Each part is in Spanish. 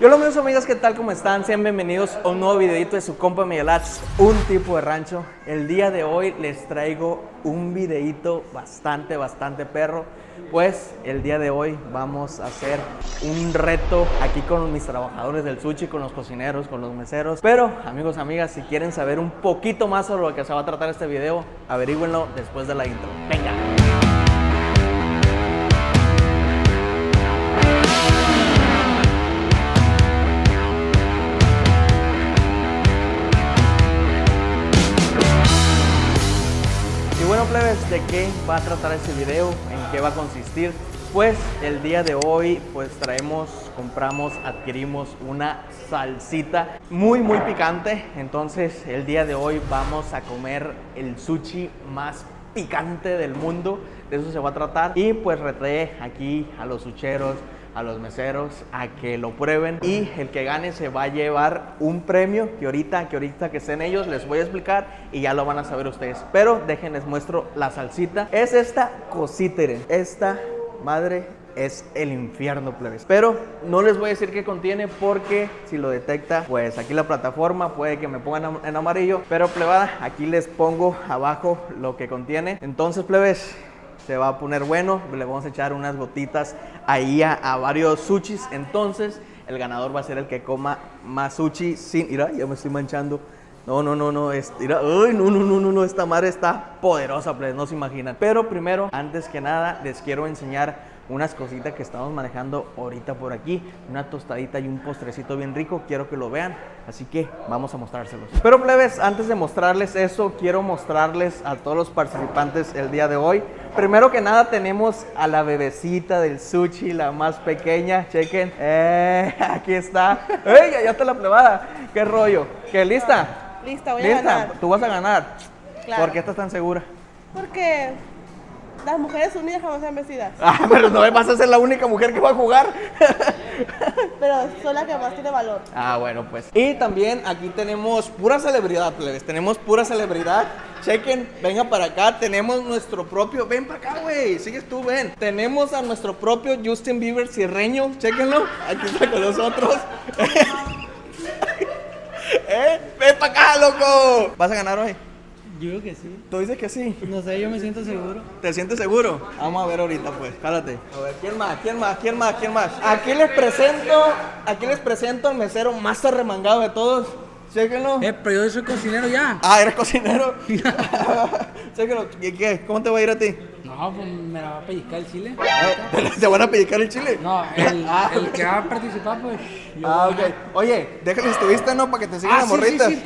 Yo lo míos amigas, ¿qué tal? ¿Cómo están? Sean bienvenidos a un nuevo videito de su compa Miguelats, un tipo de rancho. El día de hoy les traigo un videito bastante, bastante perro. Pues el día de hoy vamos a hacer un reto aquí con mis trabajadores del sushi, con los cocineros, con los meseros. Pero amigos, amigas, si quieren saber un poquito más sobre lo que se va a tratar este video, averígüenlo después de la intro. Venga. Plebes, ¿de qué va a tratar este video? ¿En qué va a consistir? Pues el día de hoy, pues traemos, compramos, adquirimos una salsita muy, muy picante. Entonces, el día de hoy vamos a comer el sushi más picante del mundo. De eso se va a tratar. Y pues reté aquí a los sucheros, a los meseros a que lo prueben y el que gane se va a llevar un premio que ahorita que ahorita que estén ellos les voy a explicar y ya lo van a saber ustedes pero déjenles muestro la salsita es esta cosita miren. esta madre es el infierno, plebes. Pero no les voy a decir qué contiene porque si lo detecta, pues aquí la plataforma puede que me pongan en amarillo. Pero plebada, aquí les pongo abajo lo que contiene. Entonces, plebes, se va a poner bueno. Le vamos a echar unas gotitas ahí a, varios sushis. Entonces, el ganador va a ser el que coma más sushi sin. Mira, ya me estoy manchando. No, no, no, no, no, no, no, no, no, esta madre está poderosa, pues, no se imaginan. Pero primero, antes que nada, les quiero enseñar unas cositas que estamos manejando ahorita por aquí, una tostadita y un postrecito bien rico, quiero que lo vean, así que vamos a mostrárselos. Pero plebes, antes de mostrarles eso, quiero mostrarles a todos los participantes el día de hoy. Primero que nada tenemos a la bebecita del sushi, la más pequeña, chequen, eh, aquí está, ¡Ey, ya está la plebada! ¿Qué rollo? ¿Qué lista? Lista, voy a ¿Lista? ganar. Tú vas a ganar. Claro. ¿Por qué estás tan segura? Porque las mujeres unidas jamás sean vencidas. Ah, pero no vas a ser la única mujer que va a jugar. Pero son las que más tiene valor. Ah, bueno, pues. Y también aquí tenemos pura celebridad, plebes. Tenemos pura celebridad. Chequen, venga para acá. Tenemos nuestro propio. Ven para acá, güey. Sigues tú, ven. Tenemos a nuestro propio Justin Bieber Cierreño. Chequenlo. Aquí está con nosotros. ¿Eh? Ven para acá, loco. ¿Vas a ganar hoy? Yo creo que sí. ¿Tú dices que sí? No sé, yo me siento seguro. ¿Te sientes seguro? Vamos a ver ahorita, pues. Cálate. A ver, ¿quién más? ¿Quién más? ¿Quién más? ¿Quién más? Aquí les presento, aquí les presento al mesero más arremangado de todos. Chéquenlo. Eh, pero yo soy cocinero ya. Ah, eres cocinero. Chéquenlo. ¿Y qué? ¿Cómo te va a ir a ti? No, pues me la va a pellizcar el chile. Eh, ¿Te van a pellizcar el chile? No, el, el que va a participar, pues. yo- Ah, ok. Oye, déjale tu Insta, ¿no? Para que te sigan Ah, las sí, sí, morritas. sí.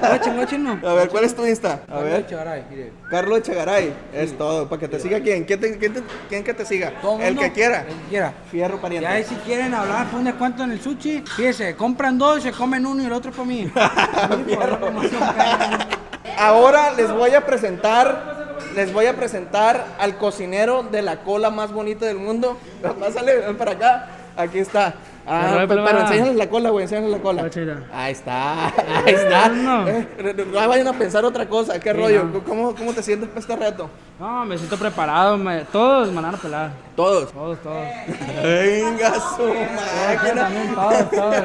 Guachen, guachen, no. A ver, ¿cuál es tu Insta? A Carlos ver. Echegaray, mire. Carlos Echegaray. Es todo. Para que te siga quién. ¿Quién, te- quién te- quién que te siga? Todo El que quiera. El que quiera. Fierro pariente. Y ahí si quieren hablar, pon descuento en el sushi. Fíjense, compran dos, se comen uno y el otro para mí. Ahora les voy a presentar, les voy a presentar al cocinero de la cola más bonita del mundo. Pásale, ven para acá. Aquí está. Ah, Pero, pe- pero, enséñales la cola, güey, enséñales la cola. Ah. Ahí está, ahí está. No. Eh, no vayan a pensar otra cosa, qué Sí, rollo. no. ¿Cómo, ¿Cómo te sientes para este reto? No, me siento preparado. me- todos me van a pelar. Todos. Todos, todos. Venga su máquina. también, todos, todos.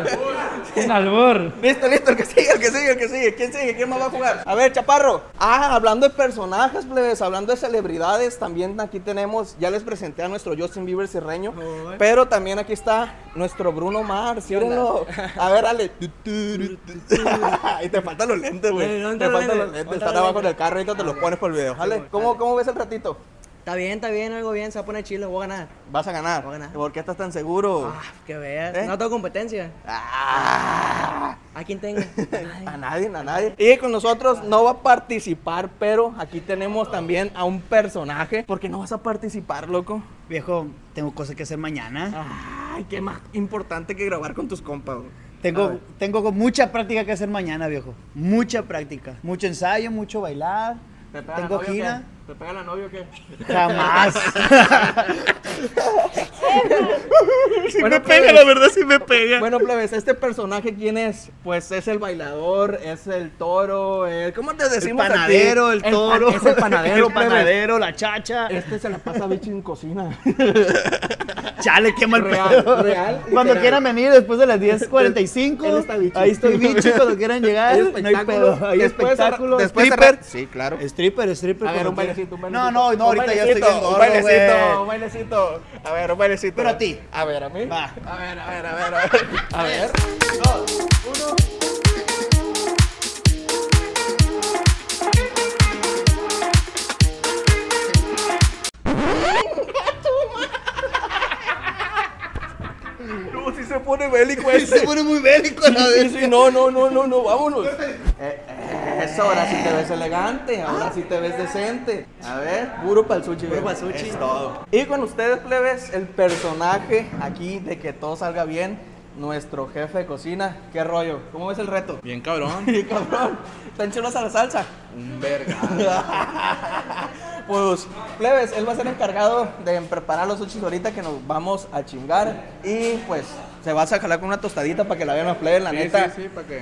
Sin albur. Listo, listo, el que sigue, el que sigue, el que sigue. ¿Quién sigue? ¿Quién más va a jugar? A ver, Chaparro. Ah, hablando de personajes, plebes, hablando de celebridades, también aquí tenemos, ya les presenté a nuestro Justin Bieber Cerreño, pero también aquí está nuestro Bruno Mars, mírenlo. A ver, dale. Y te faltan los lentes, güey. Eh, ¿dónde Te faltan los lentes? lentes, ¿Dónde están abajo los del carro, ahorita te los pones por el video. Dale. ¿Cómo, ¿Cómo ves el ratito? Está bien, está bien, algo bien, se va a poner chile, voy a ganar. Vas a ganar. Voy a ganar. ¿Por qué estás tan seguro? Ah, que veas. ¿Eh? No tengo competencia. Ah. ¿A quién tengo? A nadie, a nadie. Y con nosotros no va a participar, pero aquí tenemos también a un personaje. ¿Por qué no vas a participar, loco? Viejo, tengo cosas que hacer mañana. Ay, qué más importante que grabar con tus compas. A Tengo, tengo mucha práctica que hacer mañana, viejo. Mucha práctica. Mucho ensayo, mucho bailar. ¿Te pega la Tengo gira. ¿Te pega la novia o qué? Jamás. sí Bueno, me pega, la verdad sí me pega. Bueno, plebes, ¿este personaje quién es? Pues es el bailador, es el toro, el... ¿Cómo te el decimos ti? panadero, el toro. es el panadero, el plebes. panadero, la chacha. Este se la pasa bicho en cocina. Chale, qué mal Real, pedo. real, Cuando literal. quieran venir después de las Él 10.45, está bicho. ahí estoy bicho cuando quieran llegar. No hay pedo. Hay Después de- espectáculo. stripper. Sí, claro. Stripper, stripper. A ver, bailecito, un bailecito. No, no, no, ahorita ya estoy bien gordo, Un bailecito, un bailecito. A ver, un bailecito. Pero a ti. A ver, a mí. Va. A ver, a ver, a ver, a ver. A ver. No, si se pone bélico este. Se pone muy bélico Sí, vez. sí, no, no, no, no, no, vámonos. Eh, eh, eso, ahora sí te ves elegante, ahora sí te ves decente. A ver, puro pa'l sushi. Puro pa'l sushi. Es todo. Y con ustedes, plebes, el personaje aquí de que todo salga bien, nuestro jefe de cocina. ¿Qué rollo? ¿Cómo ves el reto? Bien cabrón. Sí, cabrón. ¿Están chulos a la salsa? Un verga. Pues, plebes, él va a ser encargado de preparar los sushis ahorita que nos vamos a chingar. Y pues, se va a jalar con una tostadita para que la vean los plebes, la Sí, neta. sí, sí, para que.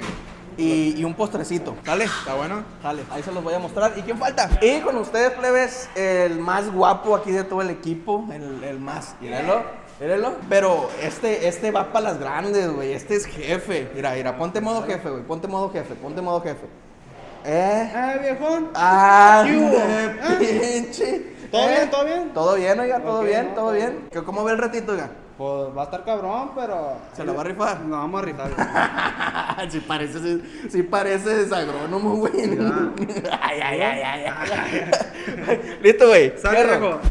Y, y un postrecito, ¿sale? ¿Está bueno? Dale, ahí se los voy a mostrar. ¿Y quién falta? Y con ustedes, plebes, el más guapo aquí de todo el equipo. El, el más. Míralo, míralo. Pero este, este va para las grandes, güey. Este es jefe. Mira, mira, ponte modo jefe, güey. Ponte modo jefe, ponte modo jefe. ¿Eh? Eh, viejón. ¡Ah! ¿Qué hubo? pinche! ¿Todo ¿Eh? bien, todo bien? Todo bien, oiga, todo bien, no, todo bien. ¿Qué- ¿Cómo ve el ratito, oiga? Pues va a estar cabrón, pero. ¿Se la va a rifar? No, vamos a rifar. sí parece, sí, sí parece desagrónomo, güey. ay, ay, ay, ay, ay. Listo, güey.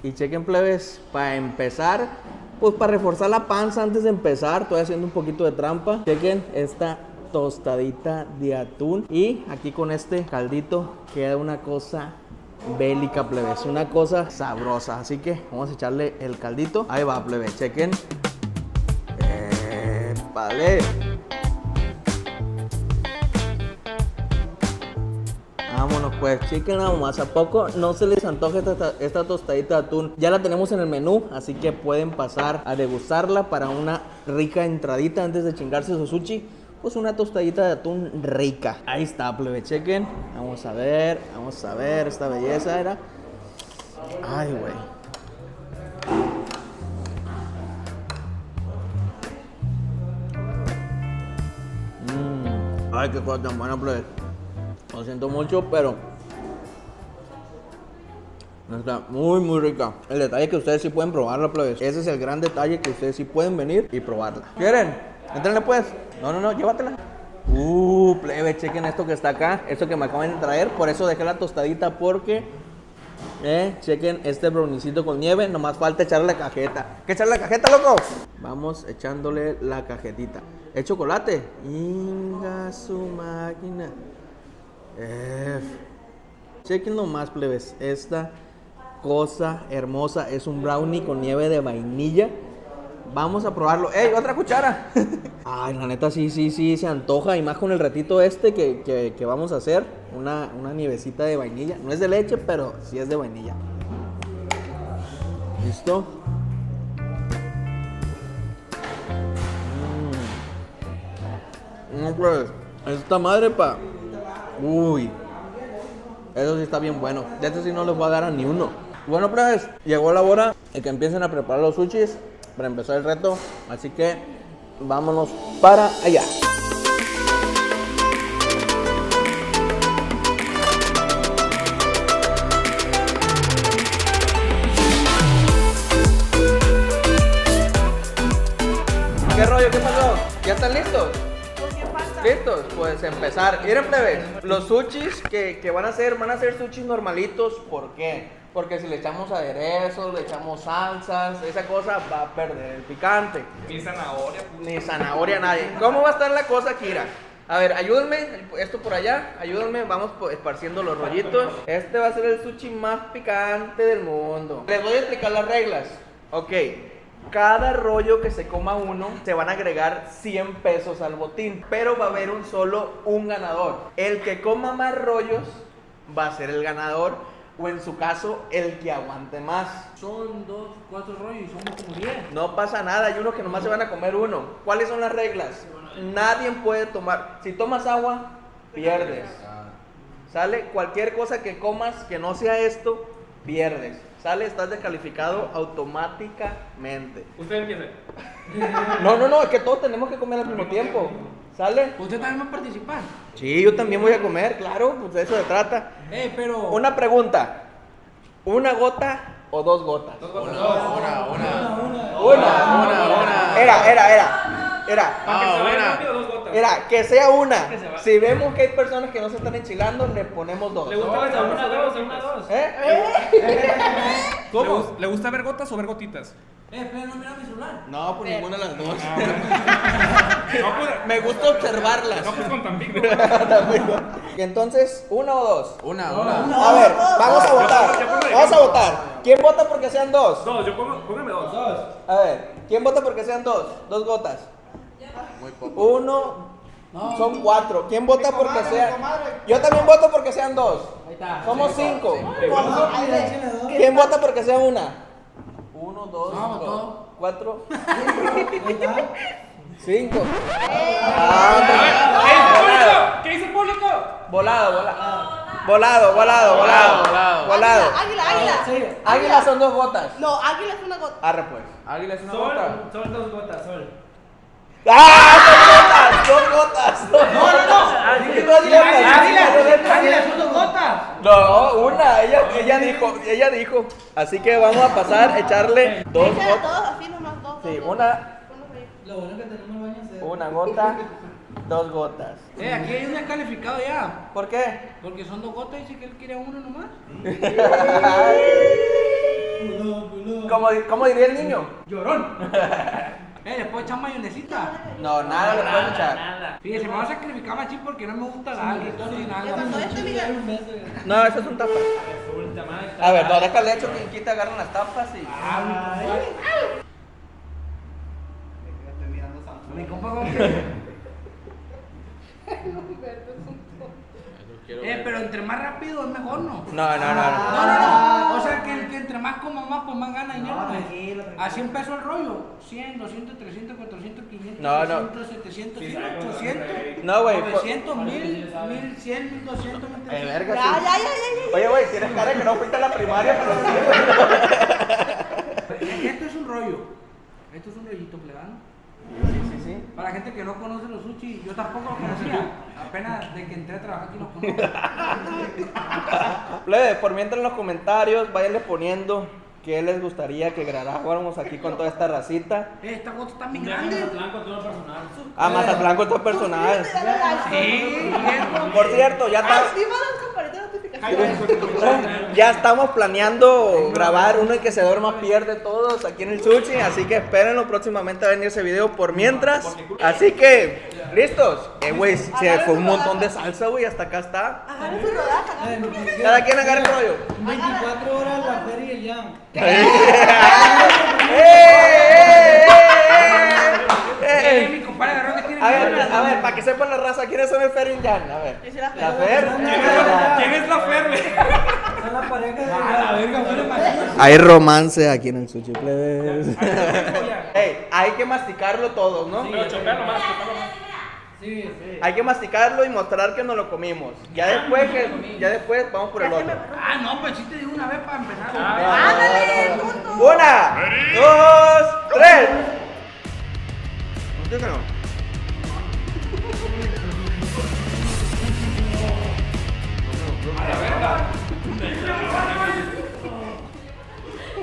Y chequen, plebes, para empezar, pues para reforzar la panza antes de empezar, estoy haciendo un poquito de trampa. Chequen esta tostadita de atún. Y aquí con este caldito queda una cosa bélica, plebes. Una cosa sabrosa. Así que vamos a echarle el caldito. Ahí va, plebes. Chequen. Vámonos pues, chiquen nomás, ¿a poco no se les antoja esta, esta tostadita de atún? Ya la tenemos en el menú, así que pueden pasar a degustarla para una rica entradita antes de chingarse su sushi. Pues una tostadita de atún rica. Ahí está, plebe, chequen. Vamos a ver, vamos a ver esta belleza era. Ay, güey. Ay, qué cosa tan buena, plebe. Lo siento mucho, pero está muy, muy rica. El detalle es que ustedes sí pueden probarla, plebes. Ese es el gran detalle que ustedes sí pueden venir y probarla. ¿Quieren? Entrenle pues. No, no, no, llévatela. Uh, plebe, chequen esto que está acá. Esto que me acaban de traer. Por eso dejé la tostadita porque... Eh, chequen este brownicito con nieve. Nomás falta echarle la cajeta. ¿Qué echarle la cajeta, loco? Vamos echándole la cajetita. ¿Es chocolate? Inga su máquina. Chequen nomás, plebes. Esta cosa hermosa es un brownie con nieve de vainilla. Vamos a probarlo. ¡Ey, otra cuchara! Ay, la neta, sí, sí, sí, se antoja. Y más con el ratito este que, que- vamos a hacer. Una, una nievecita de vainilla. No es de leche, pero sí es de vainilla. ¿Listo? Mm. No, pues, esta madre pa... Uy. Eso sí está bien bueno. De este sí no les voy a dar a ni uno. Bueno, pues, llegó la hora de que empiecen a preparar los sushis para empezar el reto. Así que vámonos para allá. ¿Qué rollo? ¿Qué pasó? ¿Ya están listos? ¿Listos? Pues empezar. Miren, plebes, los sushis que, que van a hacer, van a ser sushis normalitos. ¿Por qué? Porque si le echamos aderezos, le echamos salsas, esa cosa va a perder el picante. Ni zanahoria. Ni zanahoria, nadie. ¿Cómo va a estar la cosa, Kira? A ver, ayúdenme, esto por allá, ayúdenme, vamos esparciendo los rollitos. Este va a ser el sushi más picante del mundo. Les voy a explicar las reglas. Ok, cada rollo que se coma uno, se van a agregar 100 pesos al botín, pero va a haber un solo un ganador. El que coma más rollos va a ser el ganador. O en su caso, el que aguante más. Son dos, cuatro rollos y somos como diez. No pasa nada, hay unos que nomás se van a comer uno. ¿Cuáles son las reglas? Nadie puede tomar. Si tomas agua, pierdes. ¿Sale? Cualquier cosa que comas que no sea esto, pierdes. ¿Sale? Estás descalificado automáticamente. Usted empiece. No, no, no, es que todos tenemos que comer al mismo tiempo. ¿Sale? ¿Usted también va a participar? Sí, yo también voy a comer, claro, pues de eso se trata. Eh, pero... Una pregunta. ¿Una gota o dos gotas? Dos gotas. Una, una. Una. Una, una. Era, era, era. Era. Que Ah, buena. Dos gotas. Era, que sea una. Que se va. Si vemos que hay personas que no se están enchilando, le ponemos dos. ¿Le gusta ver una, dos, una, dos? ¿Eh? ¿Le, ¿Cómo? ¿Le gusta ver gotas o ver gotitas? Eh, pero no mira mi celular. No, por ninguna de las dos. No, pues, Me gusta observarlas. no, pues con Tampico. Y entonces, ¿una o dos? Una, una. A ver, vamos a votar. yo Vamos a votar. ¿Quién vota porque sean dos? Dos, yo pongo, póngame dos. A ver, ¿quién vota porque sean dos? Dos gotas. Muy poco. Uno, son cuatro. ¿Quién vota porque sean? Yo también voto porque sean dos. Somos cinco. ¿Quién vota porque sea una? Uno, dos, No, dos, cuatro, cinco. A ver, ¿Qué dice el público? ¿Qué dice el público? Volado, volado. Volado, volado, volado. volado. Volado. Águila, águila. Águila son dos gotas. No, águila es una gota. Arre pues. Águila es una Sol, gota. son dos gotas, sol. ¡Ah! Son gotas, dos gotas. No, no, no. Dos Águila, gotas. son dos gotas. No, una, ella, ella dijo, ella dijo. Así que vamos a pasar a echarle dos gotas. todos así nomás, dos. Sí, una. Lo bueno que tenemos baño cerca. una gota, dos gotas. Eh, aquí hay un descalificado ya. ¿Por qué? Porque son dos gotas y dice que él quiere uno nomás. ¿Cómo, cómo diría el niño? Llorón. eh, después echan mayonesita. No, nada le puedes echar. Fíjese, me voy a sacrificar machín porque no me gusta la alga y todo y ¿Qué nada. pasó este? No, esas son tapas. A ver, no, déjale hecho quien quita, agarran las tapas y. Mi compa como que... Eh, pero entre más rápido es mejor, ¿no? No, no, no, no. No, no, no. O sea, que, que entre más coma más, pues más gana dinero. pues. A 100 pesos el rollo. 100, 200, 300, 400, 500, No, no. 600, 700, 800. No, güey, po- 900, 1000, 1100, 1200, Eh, 1300. verga, Ya, sí. ya, ya, ya, ya. Oye, güey, tienes cara de que no fuiste a la primaria, pero sí. Esto es un rollo. Esto es un rollito plebano. Sí, sí, sí. Para gente que no conoce los sushi, yo tampoco los conocía. Apenas de que entré a trabajar aquí los conozco. Plebe, por mientras en los comentarios, váyanle poniendo qué les gustaría que grabáramos aquí con toda esta racita. Eh, esta gota está muy grande. Ah, Mazatlán con todo personal. Dale like. Sí, y esto. Por cierto, ya está. Ya estamos planeando grabar uno y que se duerma pierde todos aquí en el sushi, así que espérenlo próximamente a venir ese video por mientras. Así que, ¿listos? Eh, güey, se fue un montón de salsa, güey, hasta acá está. Cada quien agarra el rollo. 24 horas la feria y el jam. ¡Eh, mi compadre agarró que tiene A ver, a ver, para que sepan la raza, ¿quiénes son el Fer y el Jan? A ver. Yo soy la La Fer. Fer. ¿Quién es la? Son la pareja de la verga. Hay romance aquí en el sushi, plebes. Ey, hay que masticarlo todos, ¿no? Pero chocar nomás, chocar nomás. Sí, sí. Hay que masticarlo y mostrar que nos lo comimos. Ya después que, ya después vamos por el otro. Ah, no, pues sí te digo una vez para empezar. Ah, Ándale, punto. Una, dos, tres. ¿Yo que no?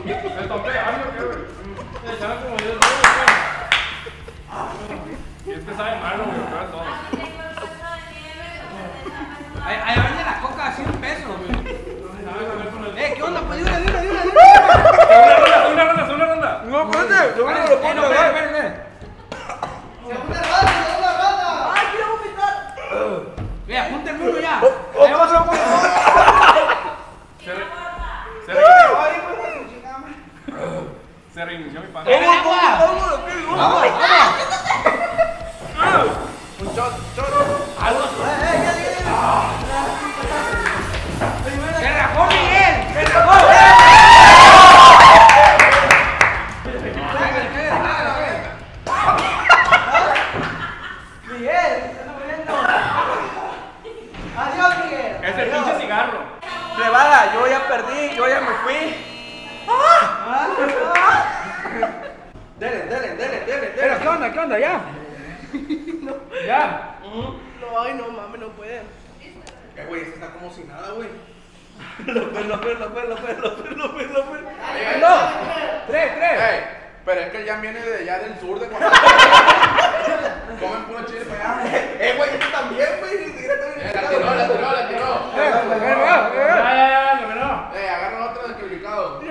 Me topé, algo que. Me echaron como 10 dedos, güey. Y es que sabe malo, güey, pero todo. Ahí, vende la coca a 100 pesos, güey. Eh, ¿qué onda? Pues de una, de una, de una, Ya. No, ay, no mames, no pueden. Eh, güey, esta está como si nada, güey. López, López, López, López, López, López, López. No. Tres, tres. Ey, pero es que ya viene de allá del sur de Guadalajara. Comen puro chile para allá. Eh, güey, este también, güey. Ni siquiera está bien Eh, La tiró, la tiró, la tiró. Ya, ya, ya, no, no. Eh, agarra otro descalificado.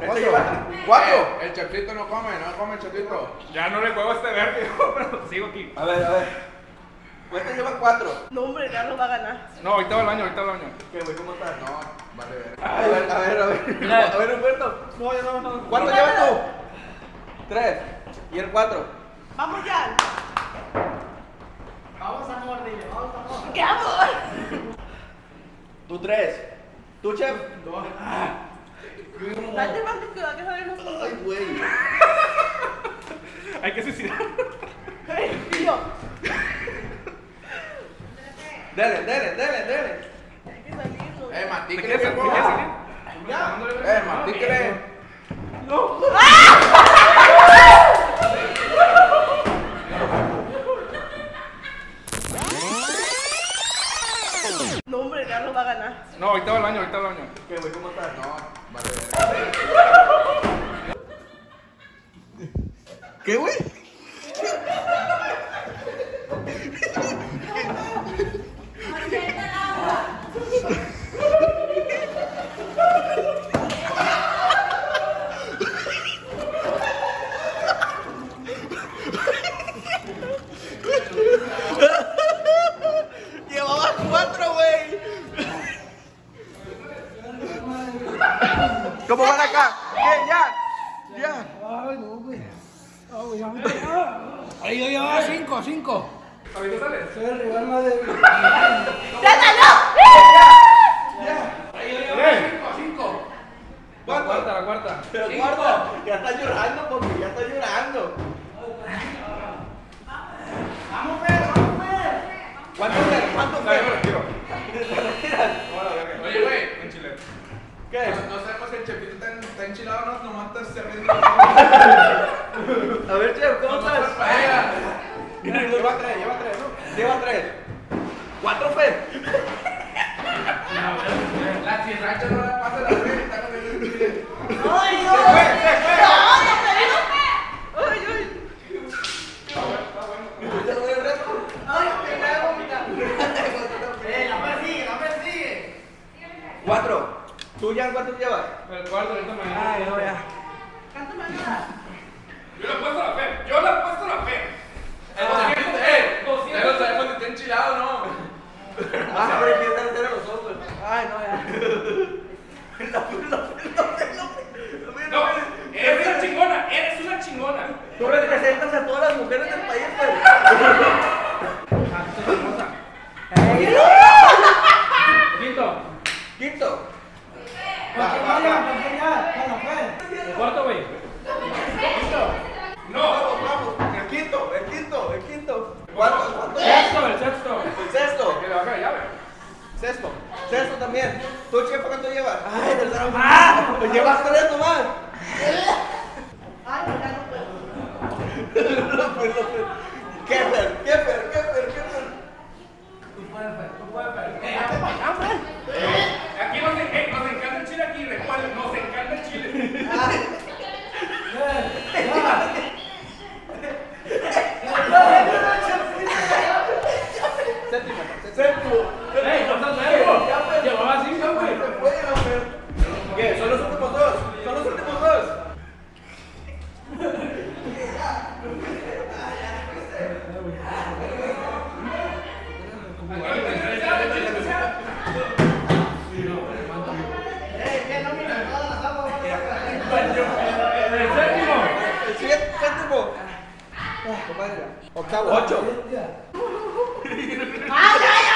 Este lleva cuatro. Eh, el chefito no come, no come el chefito. Ya no le juego a este verde, pero sigo aquí. A ver, a ver. Pues este lleva cuatro. No, hombre, Carlos va a ganar. No, ahorita va al baño, ahorita va al baño. ¿Qué, güey? ¿Cómo estás? No, vale, ver. A ver, a ver, a ver. A ver, Humberto. No, yo no, no. ¿Cuánto No, llevas no, tú? Tres. ¿Y el cuatro? Vamos ya. Vamos amor, dile, vamos amor. ¿Qué amor? Tú tres. ¿Tú, chef? Date más que va Ay, güey. Hay que suicidar. Y yo, Dele, dele, dele, dele. hay que salirnos. Eh, Martí, ¿Te ¿qué quieres le salir? ¿Te quieres salir? Eh, Martí, ¿qué le? No, hombre, Carlos va a ganar. No, ahorita va al baño, ahorita va al baño. ¿Qué, güey? ¿Cómo estás? No, vale. ¿Qué, güey? Llevaba cuatro, güey. ¿Cómo van acá? ¿Qué? ¿Ya? ¿Ya? Ahí yo llevaba cinco, cinco. ¿Ahorita sales? Cinco. La cuarta, la cuarta. Pero guarda, ya está llorando porque ya está llorando. Vamos, Fer, vamos, Fer. ¿Cuánto fue? ¿Cuánto yo me retiro. Verga. Oye, güey. En Chile. ¿Qué? No, no sabemos si el chefito está, en- está enchilado o no, nomás está cerrando. A ver, chef, ¿cómo estás? Lleva tres, lleva tres, ¿no? Lleva tres. ¿Cuatro fe? La sirracha no la pasa la red, está con el chile. ¡Ay, no! ¡No, no te digo! ¡Ay, ay! ¿Ahorita lo voy a reto? ¡Ay, me voy a vomitar! ¡Eh, la persigue, la persigue! Cuatro. ¿Tú ya cuánto llevas? El cuarto, ahorita me Ay, no, ya. ¡Cántame nada! Yo le he puesto la fe. Yo le he puesto la fe. Eh, eh, ya no sabemos si está enchilado o no. Ah, pero empieza a meter a los ojos. Ay, no, ya. López, López, López, López. No, eres una chingona, eres una chingona. Tú representas a todas las mujeres del país, pues. Quinto. Quinto. ¿Por qué vaya? ¿Por qué ya? Bueno, Fer. El cuarto, güey. No. Vamos, vamos. El quinto, el quinto, el quinto. ¿Cuánto? ¿Cuánto? Sexto, el sexto. El sexto. Que le baja la llave. Sexto. Sexto también. ¿Tú, chef, cuánto llevas? Ay, tercero. ¡Ah! Pues llevas tres nomás. ¡Ay, no, ya no puedo! López, López. Keffer, Keffer, Keffer, Keffer. Aquí nos, eh, nos encanta el chile aquí, recuerden, nos encanta el chile. Séptimo. Séptimo. ¡Ey, no estás verbo! Llevaba cinco, güey. Se fue, López. ¿Qué? Son los últimos dos. Son los últimos dos. El séptimo. El siguiente, séptimo. Ah, compadre. Octavo. Ocho. ¡Ay, ay,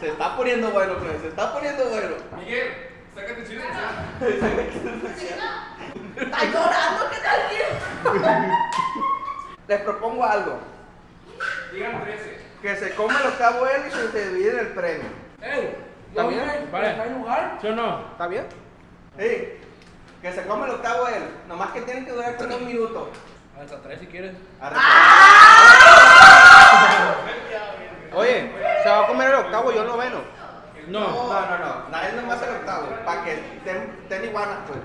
Se está poniendo bueno, pues. Se está poniendo bueno. Miguel, sácate chile. ¡Está llorando! ¿Qué tal? Les propongo algo. Digan 13. Que se come el octavo él y se, se divide el premio. ¡Ey! ¿Está bien? ¿Está en lugar? ¿Sí o no? ¿Está bien? Sí. Que se come el octavo él. Nomás que tienen que durar como un minuto. Hasta tres si quieres. Arre. Oye, se va a comer el octavo y yo el noveno. No. No, no, no. Na- Él nomás el octavo. Para que estén, estén iguanas, pues.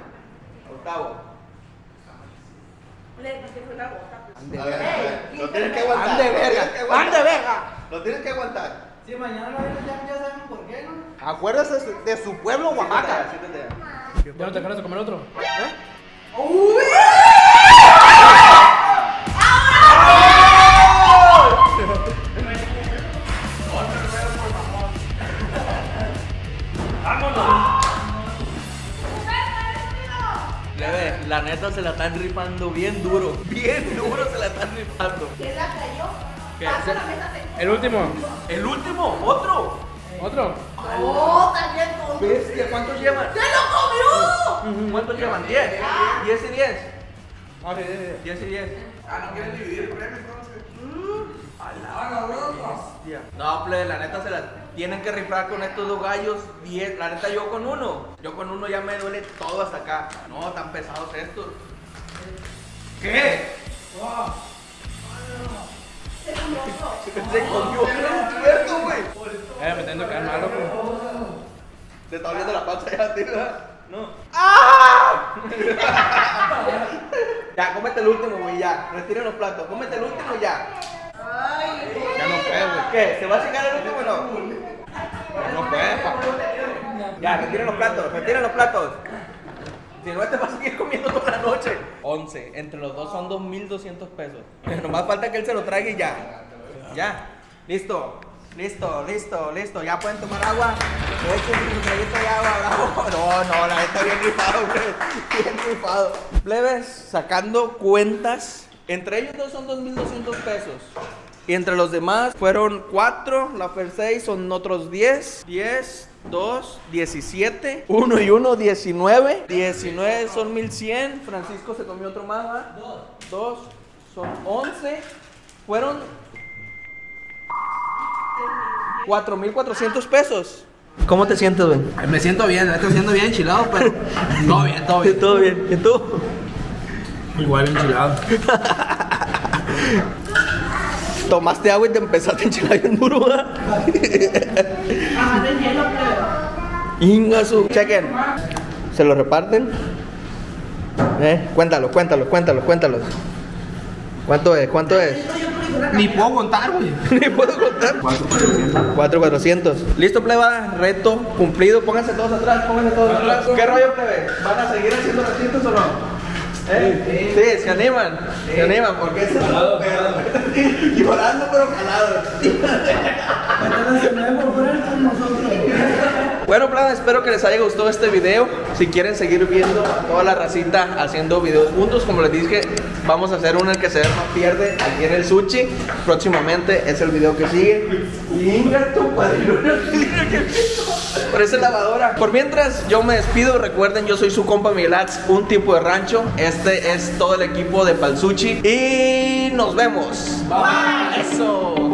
Octavo. Le pasé fue una gota. A ver, a ver. Lo tienes que aguantar. ¡Ande verga! ¡Ande verga! Lo tienes que aguantar. Si mañana lo ya, ya saben por qué, ¿no? Acuérdate de su- de su pueblo, Oaxaca. ¿Ya no te ganas de comer otro? Plebe, la neta se la están rifando bien duro. Bien duro se la están rifando. ¿Quién la cayó? El último. El último, otro. ¿Otro? Oh, también. Bestia, ¿cuántos llevan? ¡Se lo comió! ¿Cuántos llevan? ¿10? ¿10 y 10? Ah, sí, sí, sí. 10 y 10. Ah, ¿no quieren dividir el premio entonces? No, plebe, la neta se la tienen que rifar con estos dos gallos. 10. La neta yo con uno. Yo con uno ya me duele todo hasta acá. No, tan pesados estos. ¿Qué? Se comió un muerto, güey. Eh, me tengo que malo, pues. Te está oliendo la panza ya, tío. No. ¡Ah! ya, cómete el último, güey, ya. Retiren los platos. Cómete el último ya. Ya no puede, güey. ¿Qué? ¿Se va a chingar el último o no? No puede, pa. Ya, retiren los platos, retiren los platos. Si no, este va a seguir comiendo toda la noche. 11. Entre los dos son 2.200 pesos. Nomás falta que él se lo traiga y ya. Ya. Listo, listo, listo, listo. Ya pueden tomar agua. Echen su traguito de agua, bravo. No, no, la neta bien rifado, güey. Bien rifado. Plebes, sacando cuentas. Entre ellos dos son 2.200 pesos. Y entre los demás fueron 4, la FER 6 son otros 10, 10, 2, 17, 1 y 1, 19, 19 son 1100, Francisco se comió otro más, ¿va? 2, son 11, fueron 4.400 pesos. ¿Cómo te sientes, güey? Me siento bien, me estoy siendo bien enchilado, pero. Todo bien, todo bien. Todo bien, ¿y tú? Igual enchilado. Tomaste agua y te empezaste a enchilar bien duro, ¿verdad? Ingasu. Chequen. ¿Se lo reparten? Eh, cuéntalo, cuéntalo, cuéntalo, cuéntalo. ¿Cuánto es? ¿Cuánto es? Ni puedo contar, güey. Ni puedo contar. 4400. Listo, pleba. Reto cumplido. Pónganse todos atrás, pónganse todos atrás. ¿Qué rollo, plebe? ¿Van a seguir haciendo retitos o no? ¿Eh? Sí, se animan. Se animan porque es Llorando, pero calado. Bueno, plan, espero que les haya gustado este video. Si quieren seguir viendo a toda la racita haciendo videos juntos, como les dije, vamos a hacer uno el que se no pierde aquí en el sushi. Próximamente es el video que sigue. Por esa lavadora. Por mientras, yo me despido. Recuerden, yo soy su compa Milats, un tipo de rancho. Este es todo el equipo de Palsuchi. Y nos vemos. Bye. Eso.